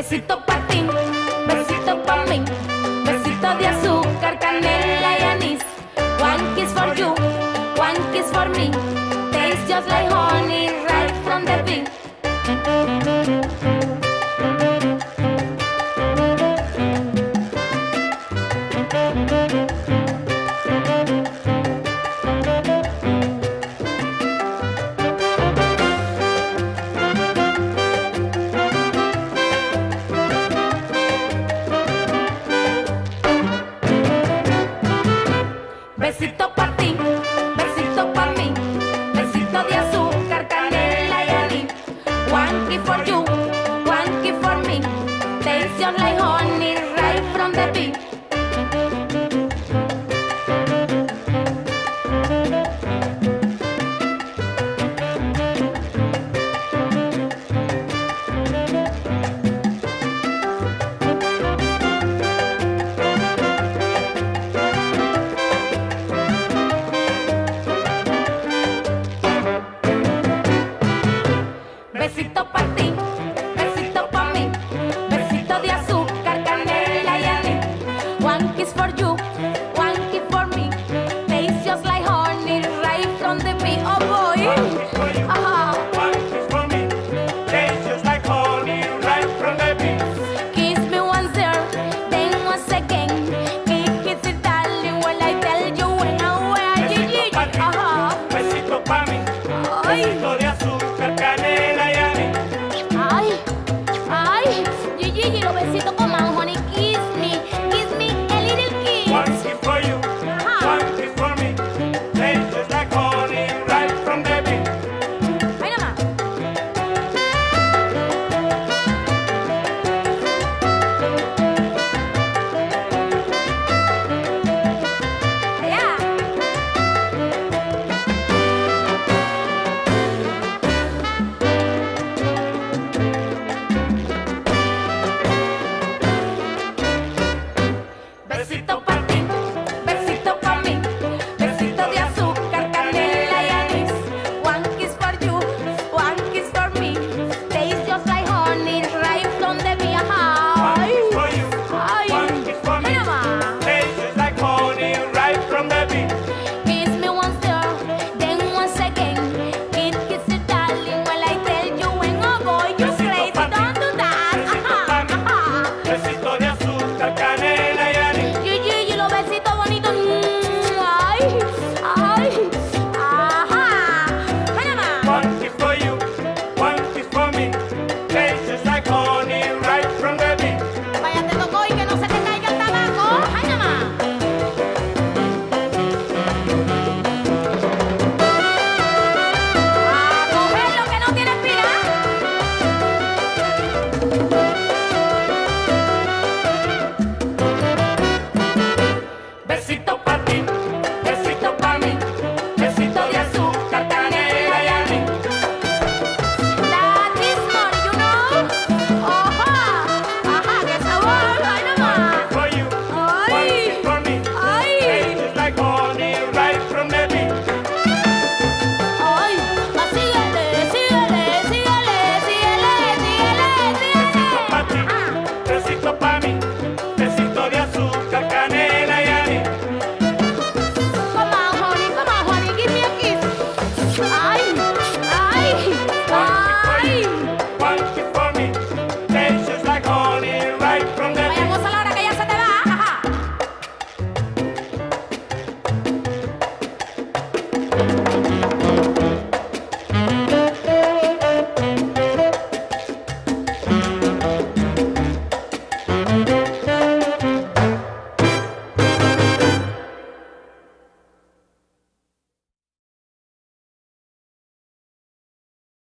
Besito para ti, besito para mí, besito de azúcar, canela y anís. One kiss for you, one kiss for me, tastes just like home. besito. se para Dito ko, my honey